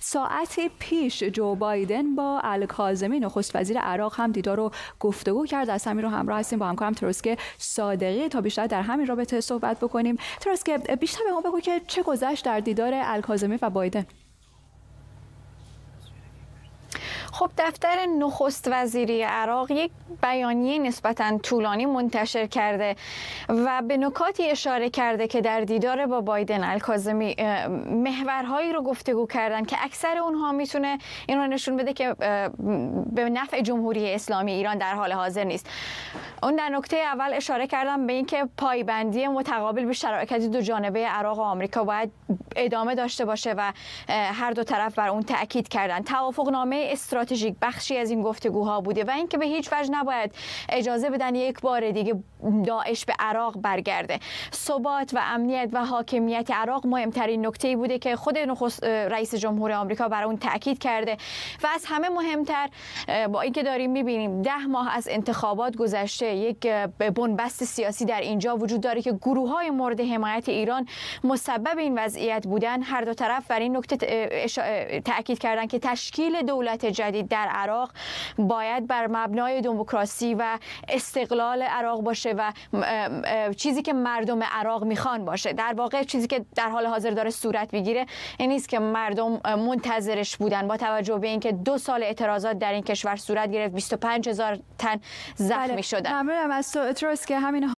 ساعت پیش جو بایدن با الکاظمی نخست وزیر عراق هم دیدار رو گفتگو کرد. از همین رو همراه هستیم با همکارم تروسکه صادقی. تا بیشتر در همین رابطه صحبت بکنیم. تروسکه بیشتر به ما بگو که چه گذشت در دیدار الکاظمی و بایدن؟ خب دفتر نخست وزیری عراق یک بیانیه نسبتا طولانی منتشر کرده و به نکاتی اشاره کرده که در دیدار با بایدن الکاظمی محورهایی رو گفتگو کردن که اکثر اونها می‌تونه این رو نشون بده که به نفع جمهوری اسلامی ایران در حال حاضر نیست. اون در نکته اول اشاره کردم به اینکه پایبندی متقابل به شراکت دو جانبه عراق و آمریکا باید ادامه داشته باشه و هر دو طرف بر اون تاکید کردن. توافق نامه استراتژیک بخشی از این گفتگوها بوده و اینکه به هیچ وجه نباید اجازه بدن یک بار دیگه داعش به عراق برگرده. ثبات و امنیت و حاکمیت عراق مهمترین نکته بوده که خود رئیس جمهور آمریکا بر اون تاکید کرده و از همه مهمتر با اینکه داریم می‌بینیم ده ماه از انتخابات گذشته یک بنبست سیاسی در اینجا وجود داره که گروه های مورد حمایت ایران مسبب این وضعیت بودن. هر دو طرف بر این نکته تاکید کردن که تشکیل دولت جدید در عراق باید بر مبنای دموکراسی و استقلال عراق باشه و چیزی که مردم عراق می‌خوان باشه. در واقع چیزی که در حال حاضر داره صورت می‌گیره این نیست که مردم منتظرش بودن. با توجه به اینکه دو سال اعتراضات در این کشور صورت گرفت 25 هزار تن زخمی بله. شدن. ممنونم از تو. اتروس که همین